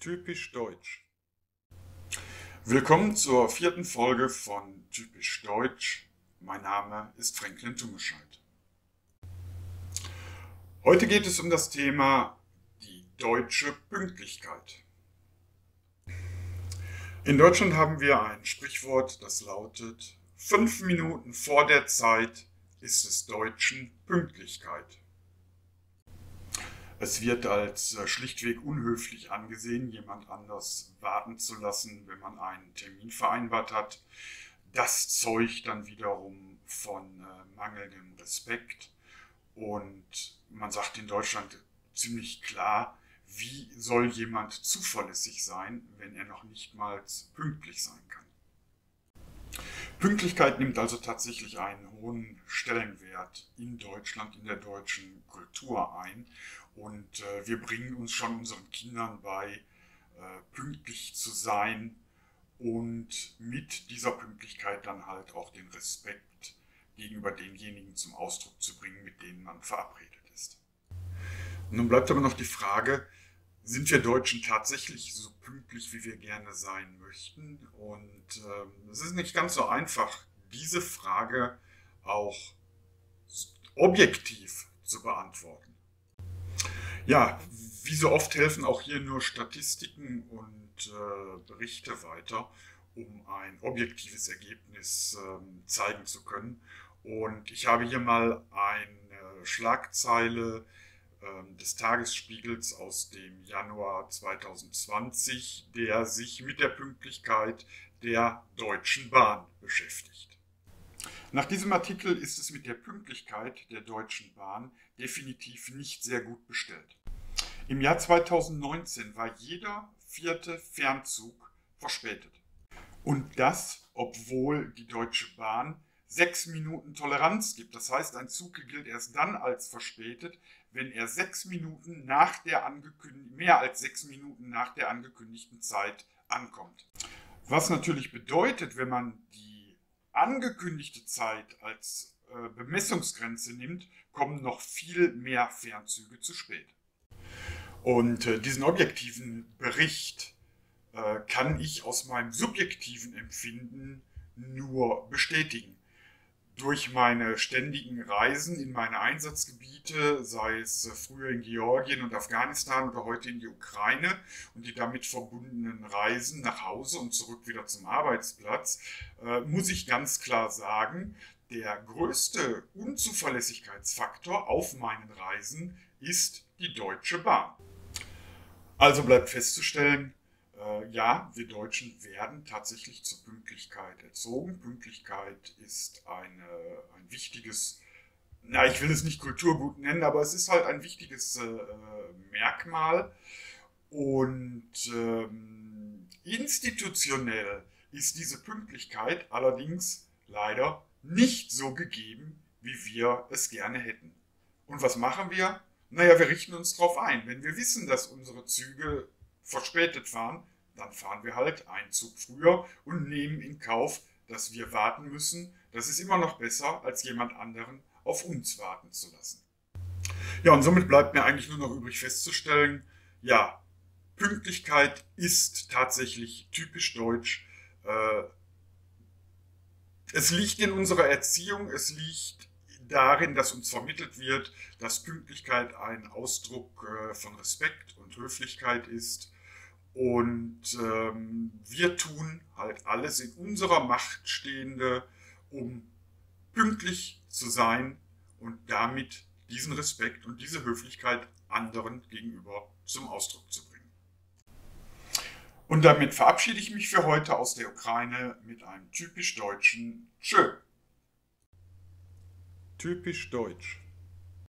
Typisch Deutsch. Willkommen zur vierten Folge von Typisch Deutsch. Mein Name ist Franklin Tummescheid. Heute geht es um das Thema die deutsche Pünktlichkeit. In Deutschland haben wir ein Sprichwort, das lautet, fünf Minuten vor der Zeit ist es Deutschen Pünktlichkeit. Es wird als äh, schlichtweg unhöflich angesehen, jemand anders warten zu lassen, wenn man einen Termin vereinbart hat. Das zeugt dann wiederum von äh, mangelndem Respekt. Und man sagt in Deutschland ziemlich klar, wie soll jemand zuverlässig sein, wenn er noch nicht mal pünktlich sein kann. Pünktlichkeit nimmt also tatsächlich einen hohen Stellenwert in Deutschland, in der deutschen Kultur ein. Und äh, wir bringen uns schon unseren Kindern bei, äh, pünktlich zu sein und mit dieser Pünktlichkeit dann halt auch den Respekt gegenüber denjenigen zum Ausdruck zu bringen, mit denen man verabredet ist. Nun bleibt aber noch die Frage, sind wir Deutschen tatsächlich so pünktlich, wie wir gerne sein möchten? Und äh, es ist nicht ganz so einfach, diese Frage auch objektiv zu beantworten. Ja, wie so oft helfen auch hier nur Statistiken und äh, Berichte weiter, um ein objektives Ergebnis äh, zeigen zu können. Und ich habe hier mal eine Schlagzeile des Tagesspiegels aus dem Januar 2020, der sich mit der Pünktlichkeit der Deutschen Bahn beschäftigt. Nach diesem Artikel ist es mit der Pünktlichkeit der Deutschen Bahn definitiv nicht sehr gut bestellt. Im Jahr 2019 war jeder vierte Fernzug verspätet. Und das, obwohl die Deutsche Bahn sechs Minuten Toleranz gibt. Das heißt, ein Zug gilt erst dann als verspätet, wenn er sechs Minuten nach der angekündigten, mehr als sechs Minuten nach der angekündigten Zeit ankommt. Was natürlich bedeutet, wenn man die angekündigte Zeit als äh, Bemessungsgrenze nimmt, kommen noch viel mehr Fernzüge zu spät. Und äh, diesen objektiven Bericht äh, kann ich aus meinem subjektiven Empfinden nur bestätigen. Durch meine ständigen Reisen in meine Einsatzgebiete, sei es äh, früher in Georgien und Afghanistan oder heute in die Ukraine und die damit verbundenen Reisen nach Hause und zurück wieder zum Arbeitsplatz, äh, muss ich ganz klar sagen, der größte Unzuverlässigkeitsfaktor auf meinen Reisen ist die Deutsche Bahn. Also bleibt festzustellen, ja, wir Deutschen werden tatsächlich zur Pünktlichkeit erzogen. Pünktlichkeit ist eine, ein wichtiges, na, ich will es nicht Kulturgut nennen, aber es ist halt ein wichtiges äh, Merkmal. Und ähm, institutionell ist diese Pünktlichkeit allerdings leider nicht so gegeben, wie wir es gerne hätten. Und was machen wir? Naja, wir richten uns darauf ein. Wenn wir wissen, dass unsere Züge verspätet fahren, dann fahren wir halt einen Zug früher und nehmen in Kauf, dass wir warten müssen. Das ist immer noch besser, als jemand anderen auf uns warten zu lassen. Ja, und somit bleibt mir eigentlich nur noch übrig festzustellen, ja, Pünktlichkeit ist tatsächlich typisch deutsch. Äh, es liegt in unserer Erziehung, es liegt darin, dass uns vermittelt wird, dass Pünktlichkeit ein Ausdruck äh, von Respekt und Höflichkeit ist. Und ähm, wir tun halt alles in unserer Macht Stehende, um pünktlich zu sein und damit diesen Respekt und diese Höflichkeit anderen gegenüber zum Ausdruck zu bringen. Und damit verabschiede ich mich für heute aus der Ukraine mit einem typisch deutschen Tschö. Typisch deutsch.